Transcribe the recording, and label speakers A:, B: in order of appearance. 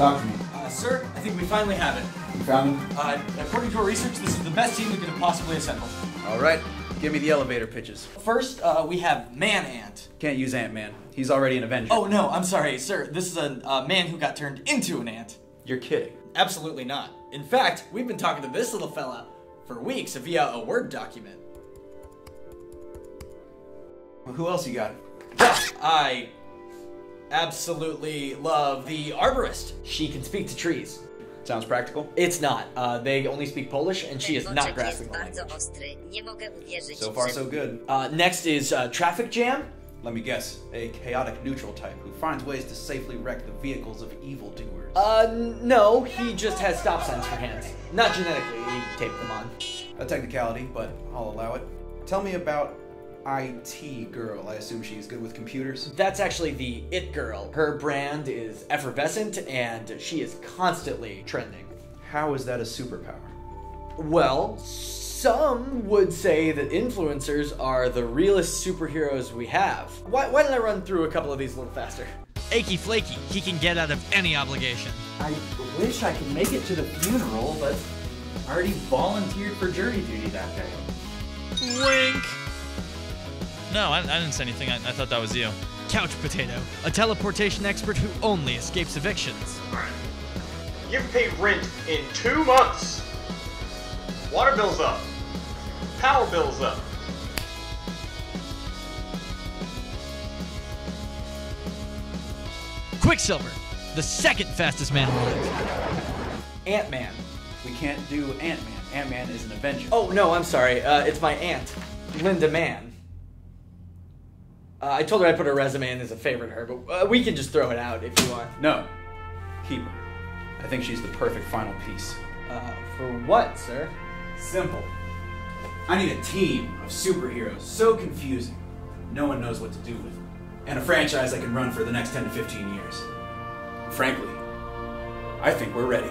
A: Talk to me.
B: Uh, sir, I think we finally have it.
A: You found him?
B: Uh, according to our research, this is the best team we could have possibly assembled.
C: All right, give me the elevator pitches.
B: First, uh, we have Man Ant.
C: Can't use Ant Man. He's already an Avenger.
B: Oh, no, I'm sorry, sir. This is a uh, man who got turned into an ant.
C: you're kidding.
B: Absolutely not. In fact, we've been talking to this little fella for weeks via a Word document.
C: Well, who else you got?
B: I absolutely love the arborist. She can speak to trees.
C: Sounds practical.
B: It's not. Uh, they only speak Polish, and she is not grasping
D: jest
B: the language.
D: ostry. Nie mogę uwierzyć,
C: So far, so good.
B: Uh, next is uh, Traffic Jam.
C: Let me guess. A chaotic neutral type who finds ways to safely wreck the vehicles of evildoers.
B: Uh, no, he just has stop signs for hands. Not genetically, he taped them on.
C: A technicality, but I'll allow it. Tell me about IT girl. I assume she's good with computers.
B: That's actually the It Girl. Her brand is effervescent, and she is constantly trending.
C: How is that a superpower?
B: Well, some would say that influencers are the realest superheroes we have. Why, why did I run through a couple of these a little faster?
E: Achy flaky, he can get out of any obligation.
F: I wish I could make it to the funeral, but I already volunteered for jury duty that day.
E: Wink! No, I, I didn't say anything. I, I thought that was you. Couch Potato, a teleportation expert who only escapes evictions.
G: You've paid rent in two months. Water bill's up. Power bill's up.
E: Quicksilver, the second fastest man alive.
B: Ant Man.
C: We can't do Ant Man. Ant Man is an Avenger.
B: Oh, no, I'm sorry. Uh, it's my aunt, Linda Mann. Uh, I told her I put her resume in as a favorite her, but uh, we can just throw it out if you want.
C: No. Keep her. I think she's the perfect final piece.
B: Uh, for what, sir?
C: Simple. I need a team of superheroes so confusing, no one knows what to do with them. And a franchise I can run for the next 10 to 15 years. Frankly, I think we're ready.